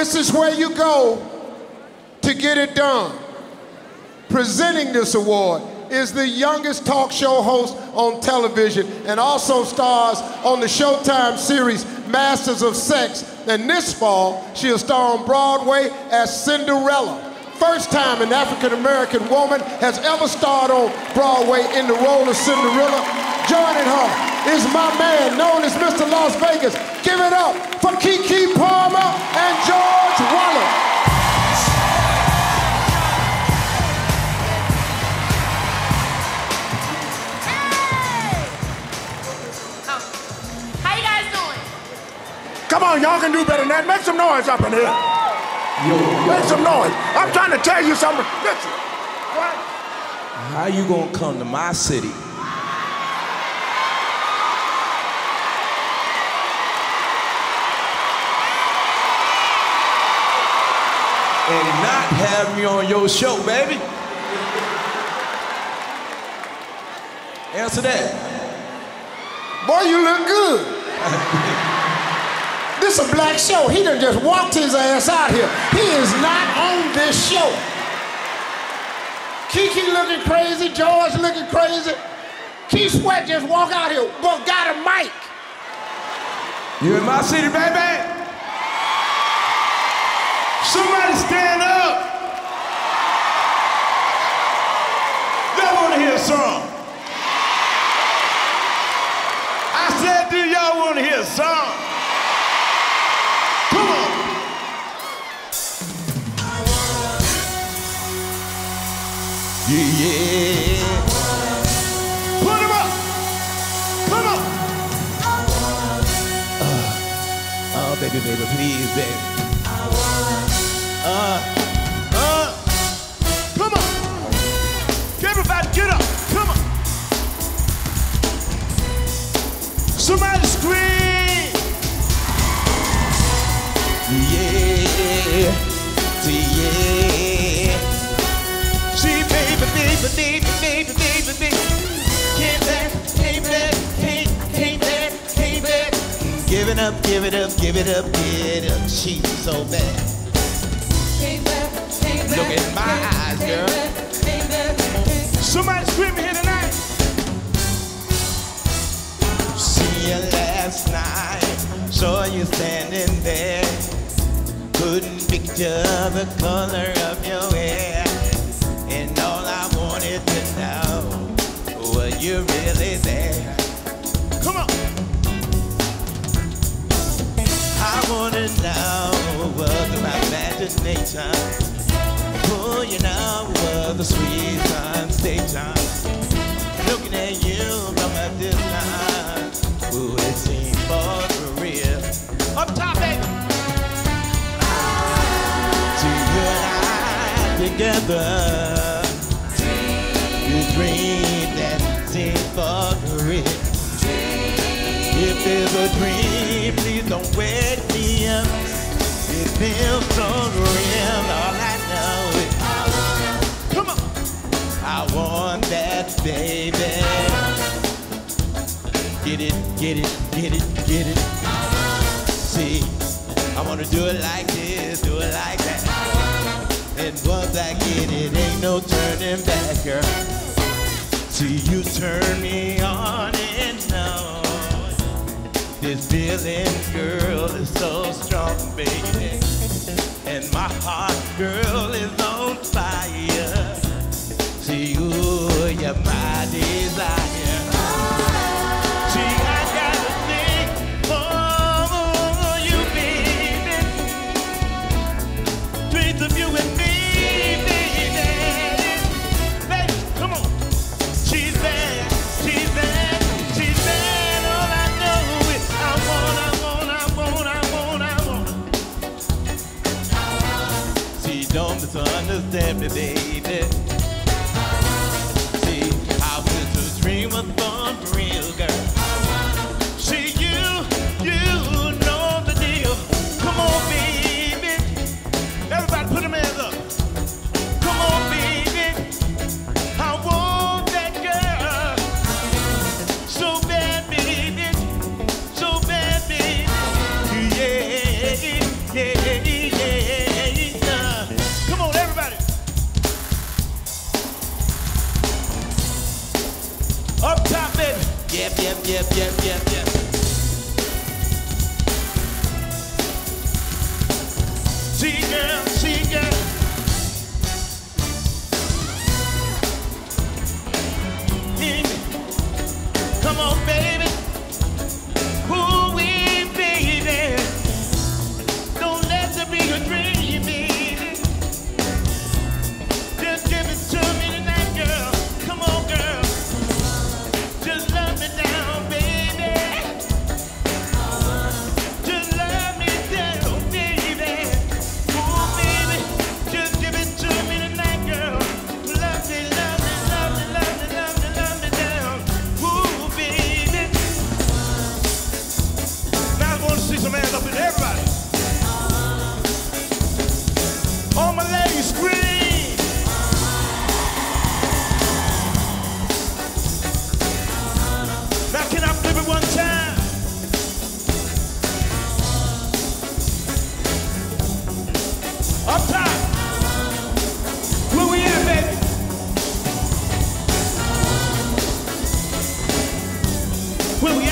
This is where you go to get it done. Presenting this award is the youngest talk show host on television and also stars on the Showtime series Masters of Sex. And this fall, she'll star on Broadway as Cinderella. First time an African American woman has ever starred on Broadway in the role of Cinderella. Joining is my man known as Mr. Las Vegas. Give it up for Keke Palmer and George Wallace. How you guys doing? Come on, y'all can do better than that. Make some noise up in here. Make some noise. I'm trying to tell you something. Listen. How you gonna come to my city? And not have me on your show, baby? Answer that. Boy, you look good. this a black show. He done just walked his ass out here. He is not on this show. Keke looking crazy, George looking crazy. Keith Sweat just walk out here, but got a mic. You in my city, baby? Somebody stand up. Y'all wanna hear a song? I said, do y'all wanna hear a song? Come on. Yeah, yeah. Put 'em up. Come on. Oh, baby, baby, please, baby. Uh, uh, come on. Everybody get up. Come on. Somebody scream. Yeah, yeah. Give it up, give it up, give it up, give it up. She's so bad. Look in my eyes, girl. Somebody screaming here tonight. See you last night, saw you standing there. Couldn't picture the color of your hair. And all I wanted to know, were you really there? Come on. I wanna know was imagination. Oh, you know, was the sweet sensation. Looking at you from a distance, ooh, it seemed for real. Up top, baby. See you and I together. You dream that seemed for real. If there's a dream, feels so real, all I know is Come on! I want that baby. Get it, get it, get it, get it. See, I wanna do it like this, do it like that. And once I get it, ain't no turning back, girl. See, you turn me on and on. This feeling, girl, is so strong, baby. And my heart, girl, is on fire. See, don't misunderstand me, baby. See, I was born for real, girl. See, you, you know the deal. Come on, baby. Everybody put them hands up. Come on, baby. I want that girl. So bad, baby. So bad, baby. Yeah, yeah. Yep, yep, yep, yep, yep, yep. See, girl, see, girl. When we